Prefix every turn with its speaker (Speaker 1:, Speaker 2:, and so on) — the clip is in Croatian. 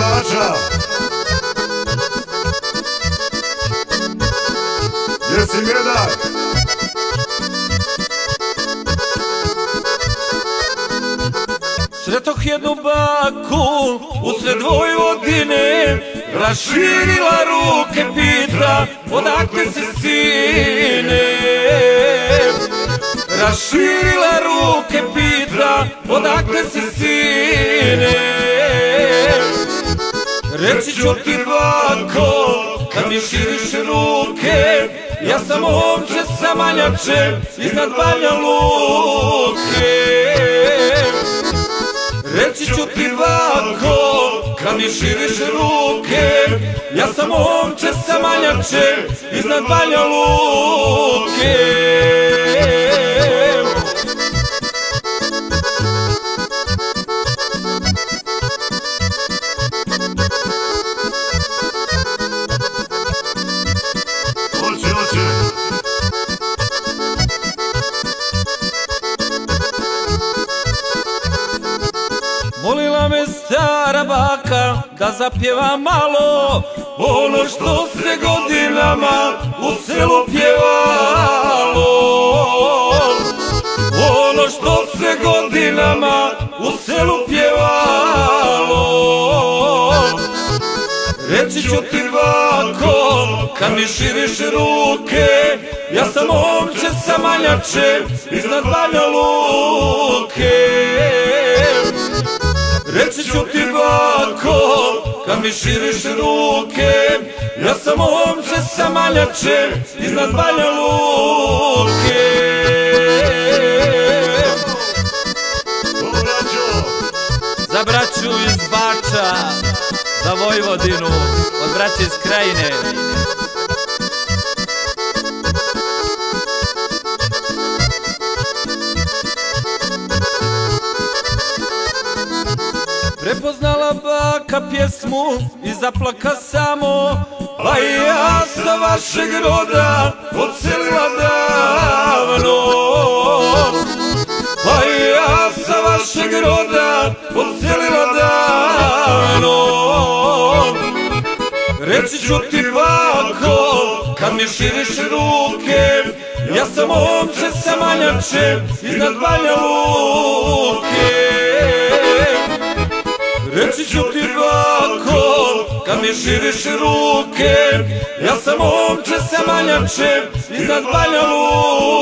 Speaker 1: plaća Jesi medak Sretoh jednu baku usred Vojvodine Raširila ruke pita odakle se sine? Raširila ruke pita odakle se sine? Reći ću ti bako kad mi širiš ruke Ja sam omče sa manjačem iznad Banja Luke. Reći ću ti bako kad mi širiš ruke Ja sam omče sa manjačem iznad Banja Luke stara da zapjeva malo Ono što se godinama u selu pjevalo. Ono što se godinama u selu pjevalo. Reći ću ti bako, kad mi širiš ruke Ja sam omče sa manjačem iznad Banja Luke Reći ću ti bako, kad mi širiš ruke Ja sam omče sa manjačem iznad Banja Luke. Za braću iz Bača, za Vojvodinu, od braće iz Krajine. Prepoznala baka pjesmu i zaplaka samo i ja sa vašeg roda odselila davno. I ja sa vašeg roda odselila davno. Reći ću ti bako, kad mi širiš ruke Ja sam omče sa manjačem iznad Banja Luke Reći ću ti bako, kad mi širiš ruke Ja sam omče sa manjačem iznad Banja Luke